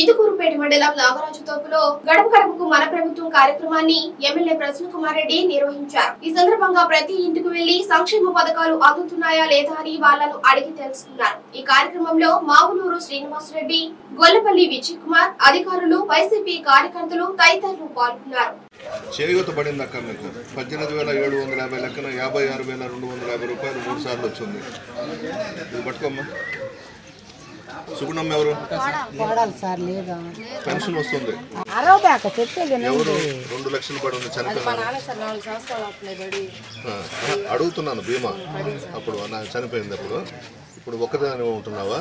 ఇందుకూరుపేట మండలం నాగరాజు తోపులో గడప గడపకు మన ప్రభుత్వం కార్యక్రమాన్ని ఎమ్మెల్యే ప్రసన్న కుమార్ రెడ్డి నిర్వహించారు. ఈ సందర్భంగా ప్రతి ఇంటికి వెళ్ళి సంక్షేమ పథకాలు అందుతున్నాయా లేదా అని వాళ్ళను అడిగి తెలుసుకున్నారు. ఈ కార్యక్రమంలో మాగులూరు శ్రీనివాసరెడ్డి గొల్లపల్లి విజయ్ కుమార్ అధికారులు వైసీపీ కార్యకర్తలు తదితరులు పాల్గొన్నారు. చేయూత పడింది అక్క మీకు. పద్దెనిమిది వేల ఏడు వందల యాభై లెక్కన యాభై ఆరు వేల రెండు వందల యాభై రూపాయలు మూడు సార్లు వచ్చింది. ఇది పట్టుకోమ్మా. సుగుణమ్మ ఎవరు? వాడాలి సార్ లేదా. పెన్షన్ వస్తుంది. అరవ చెప్పేది ఎవరు? రెండు లక్షలు పడి ఉంది ఆ, అడుగుతున్నాను బీమా అప్పుడు నాకు చనిపోయింది అప్పుడు. ఇప్పుడు ఒక్కదాని ఉంటున్నావా?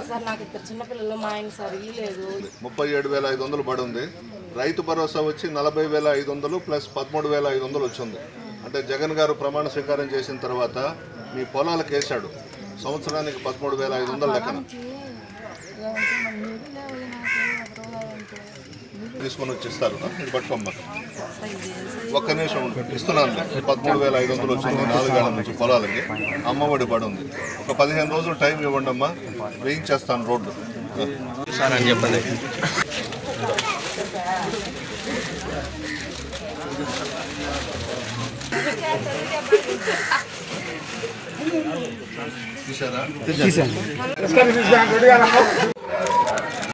ముప్పై ఏడు వేల ఐదు వందలు పడి ఉంది. రైతు భరోసా వచ్చి నలభై వేల ఐదు వందలు ప్లస్ పదమూడు వేల ఐదు వందలు వచ్చింది. అంటే జగన్ గారు ప్రమాణ స్వీకారం చేసిన తర్వాత మీ పొలాలకు వేశాడు. సంవత్సరానికి పదమూడు వేల ఐదు వందలు లెక్కన. తీసుకొని వచ్చి ఇస్తారు పట్టుకోమ్మ ఒక్క నిమిషం ఉండు. ఇస్తున్నాను. పదమూడు వేల ఐదు వందలు వచ్చింది. నాలుగేళ్ళ నుంచి పొలాలకి. అమ్మఒడి పడి ఉంది. ఒక పదిహేను రోజులు టైం ఇవ్వండి అమ్మా వేయించేస్తాను రోడ్డు. సార్ అని చెప్పండి. টিশারা টিশারা